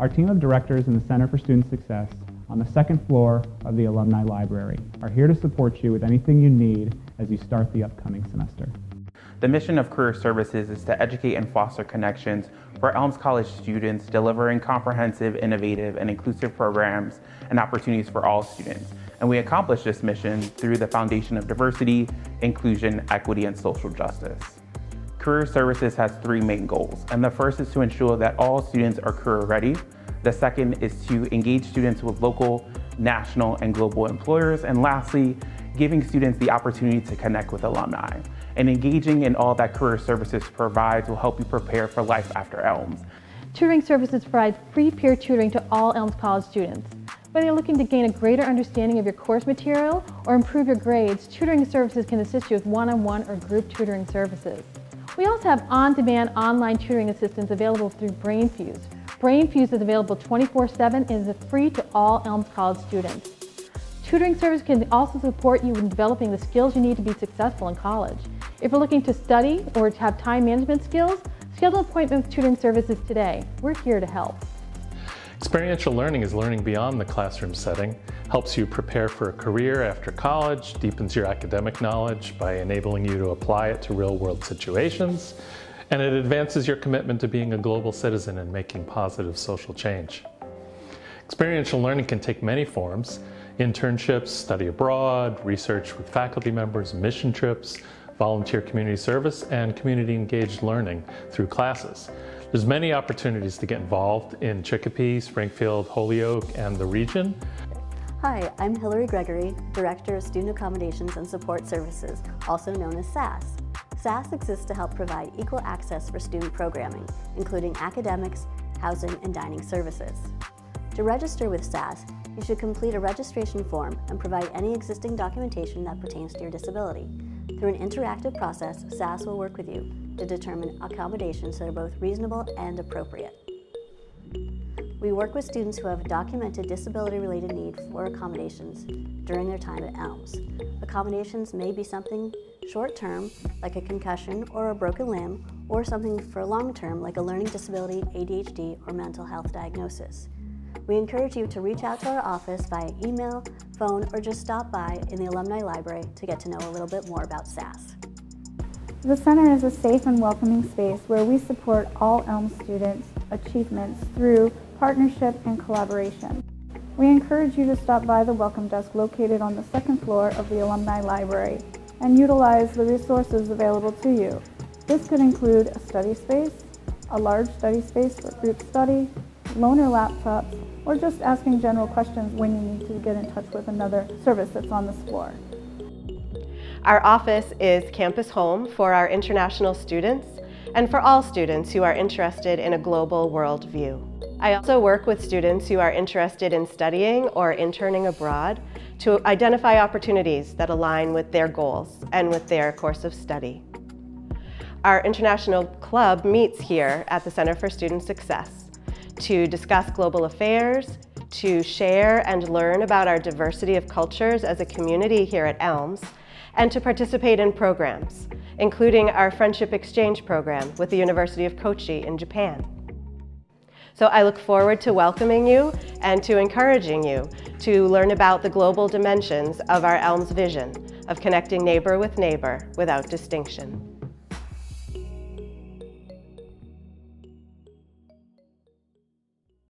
Our team of directors in the Center for Student Success on the second floor of the Alumnae Library are here to support you with anything you need as you start the upcoming semester. The mission of Career Services is to educate and foster connections for Elms College students, delivering comprehensive, innovative, and inclusive programs and opportunities for all students. And we accomplish this mission through the foundation of diversity, inclusion, equity, and social justice. Career Services has three main goals, and the first is to ensure that all students are career ready. The second is to engage students with local, national, and global employers. And lastly, giving students the opportunity to connect with alumni. And engaging in all that Career Services provides will help you prepare for life after Elms. Tutoring Services provides free peer tutoring to all Elms College students. Whether you're looking to gain a greater understanding of your course material or improve your grades, Tutoring Services can assist you with one-on-one -on -one or group tutoring services. We also have on-demand online tutoring assistance available through Brainfuse. Brainfuse is available 24-7 and is free to all Elms College students. Tutoring service can also support you in developing the skills you need to be successful in college. If you're looking to study or to have time management skills, schedule an appointment with tutoring services today. We're here to help. Experiential learning is learning beyond the classroom setting, helps you prepare for a career after college, deepens your academic knowledge by enabling you to apply it to real world situations, and it advances your commitment to being a global citizen and making positive social change. Experiential learning can take many forms, internships, study abroad, research with faculty members, mission trips, volunteer community service, and community engaged learning through classes. There's many opportunities to get involved in Chicopee, Springfield, Holyoke, and the region. Hi, I'm Hillary Gregory, Director of Student Accommodations and Support Services, also known as SAS. SAS exists to help provide equal access for student programming, including academics, housing, and dining services. To register with SAS, you should complete a registration form and provide any existing documentation that pertains to your disability. Through an interactive process, SAS will work with you to determine accommodations that are both reasonable and appropriate. We work with students who have documented disability-related need for accommodations during their time at Elms. Accommodations may be something short-term, like a concussion or a broken limb, or something for long-term, like a learning disability, ADHD, or mental health diagnosis. We encourage you to reach out to our office via email, phone, or just stop by in the Alumnae Library to get to know a little bit more about SAS. The Center is a safe and welcoming space where we support all ELM students' achievements through partnership and collaboration. We encourage you to stop by the Welcome Desk located on the second floor of the Alumnae Library and utilize the resources available to you. This could include a study space, a large study space for group study, loaner laptops, or just asking general questions when you need to get in touch with another service that's on this floor. Our office is campus home for our international students and for all students who are interested in a global worldview. I also work with students who are interested in studying or interning abroad to identify opportunities that align with their goals and with their course of study. Our international club meets here at the Center for Student Success to discuss global affairs, to share and learn about our diversity of cultures as a community here at Elms, and to participate in programs, including our Friendship Exchange program with the University of Kochi in Japan. So I look forward to welcoming you and to encouraging you to learn about the global dimensions of our Elms vision of connecting neighbor with neighbor without distinction.